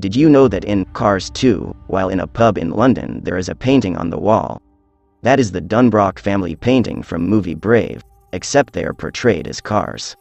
Did you know that in Cars 2, while in a pub in London, there is a painting on the wall? That is the DunBroch family painting from movie Brave, except they are portrayed as cars.